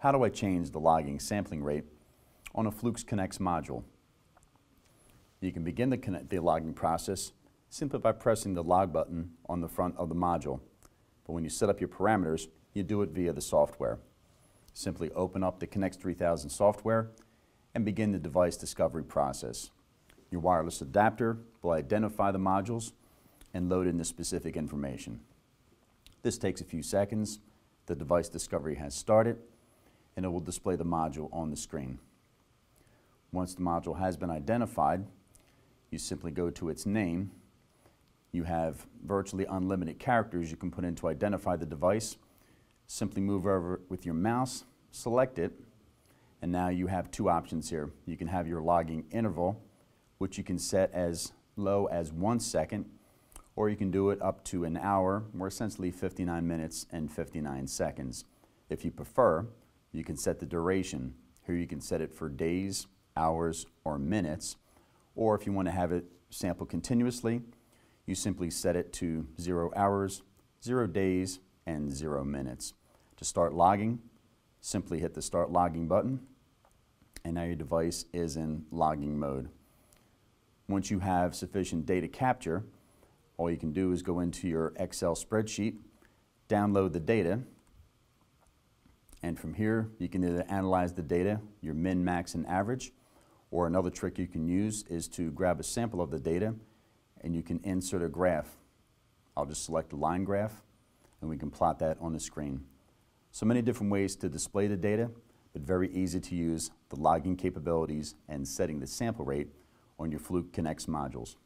How do I change the logging sampling rate on a Fluke CNX module? You can begin the, the logging process simply by pressing the log button on the front of the module. But when you set up your parameters, you do it via the software. Simply open up the CNX 3000 software and begin the device discovery process. Your wireless adapter will identify the modules and load in the specific information. This takes a few seconds. The device discovery has started and it will display the module on the screen. Once the module has been identified, you simply go to its name. You have virtually unlimited characters you can put in to identify the device. Simply move over with your mouse, select it, and now you have two options here. You can have your logging interval, which you can set as low as one second, or you can do it up to an hour, or essentially 59 minutes and 59 seconds. If you prefer, you can set the duration. Here you can set it for days, hours, or minutes. Or if you want to have it sample continuously, you simply set it to zero hours, zero days, and zero minutes. To start logging, simply hit the Start Logging button, and now your device is in logging mode. Once you have sufficient data capture, all you can do is go into your Excel spreadsheet, download the data, and from here, you can either analyze the data, your min, max, and average, or another trick you can use is to grab a sample of the data and you can insert a graph. I'll just select a line graph and we can plot that on the screen. So many different ways to display the data, but very easy to use the logging capabilities and setting the sample rate on your Fluke CNX modules.